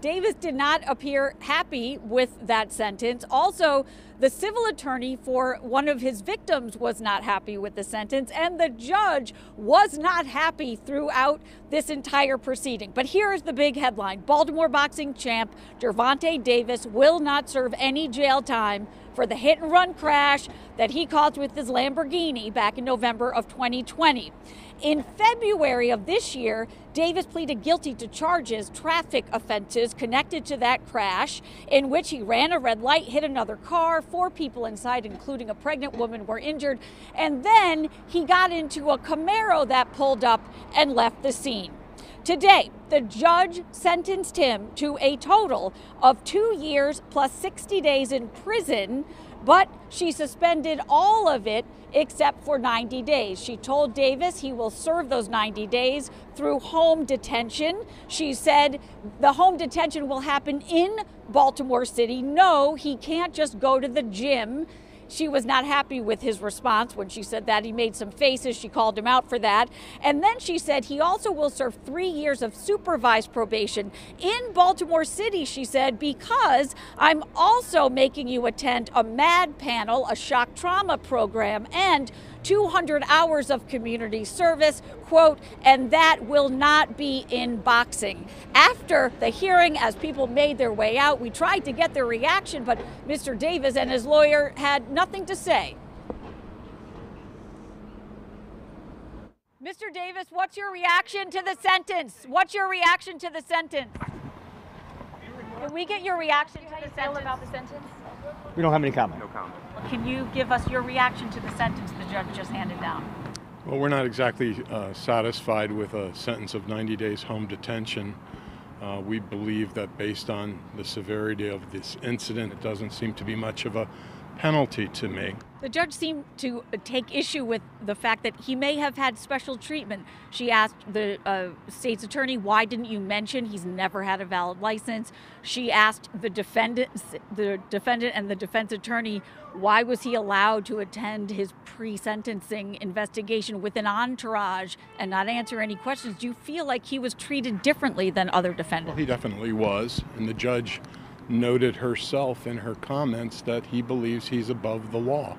Davis did not appear happy with that sentence. Also, the civil attorney for one of his victims was not happy with the sentence, and the judge was not happy throughout this entire proceeding. But here is the big headline Baltimore boxing champ Gervonta Davis will not serve any jail time for the hit and run crash that he caused with his Lamborghini back in November of 2020. In February of this year, Davis pleaded guilty to charges, traffic offenses connected to that crash, in which he ran a red light, hit another car. Four people inside, including a pregnant woman, were injured. And then he got into a Camaro that pulled up and left the scene. Today, the judge sentenced him to a total of two years plus 60 days in prison but she suspended all of it except for 90 days. She told Davis he will serve those 90 days through home detention. She said the home detention will happen in Baltimore City. No, he can't just go to the gym she was not happy with his response when she said that. He made some faces. She called him out for that. And then she said he also will serve three years of supervised probation in Baltimore City, she said, because I'm also making you attend a MADD panel, a shock trauma program, and 200 hours of community service, quote, and that will not be in boxing. After the hearing, as people made their way out, we tried to get their reaction, but Mr. Davis and his lawyer had nothing to say. Mr. Davis, what's your reaction to the sentence? What's your reaction to the sentence? Can we get your reaction to the sentence? about the sentence? We don't have any comment. No comment. Can you give us your reaction to the sentence the judge just handed down? Well, we're not exactly uh, satisfied with a sentence of 90 days home detention. Uh, we believe that based on the severity of this incident, it doesn't seem to be much of a penalty to me. The judge seemed to take issue with the fact that he may have had special treatment. She asked the uh, state's attorney, "Why didn't you mention he's never had a valid license?" She asked the defendant, the defendant and the defense attorney, "Why was he allowed to attend his pre-sentencing investigation with an entourage and not answer any questions?" Do you feel like he was treated differently than other defendants? Well, he definitely was, and the judge noted herself in her comments that he believes he's above the law.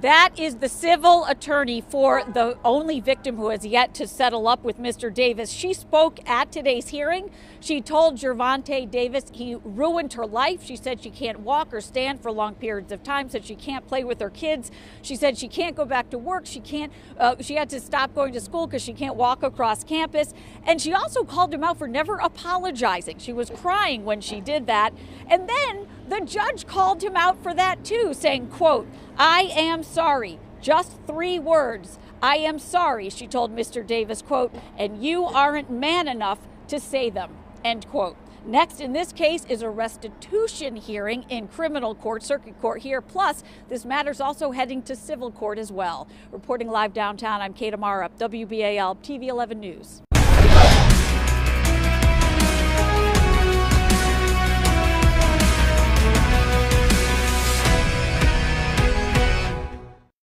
That is the civil attorney for the only victim who has yet to settle up with Mr. Davis. She spoke at today's hearing. She told Gervonta Davis he ruined her life. She said she can't walk or stand for long periods of time, said she can't play with her kids. She said she can't go back to work. She can't, uh, she had to stop going to school because she can't walk across campus. And she also called him out for never apologizing. She was crying when she did that. And then the judge called him out for that too, saying, quote, I am sorry. Just three words. I am sorry, she told Mr. Davis, quote, and you aren't man enough to say them, end quote. Next in this case is a restitution hearing in criminal court, circuit court here. Plus, this matter's also heading to civil court as well. Reporting live downtown, I'm Kate Amara, WBAL TV 11 News.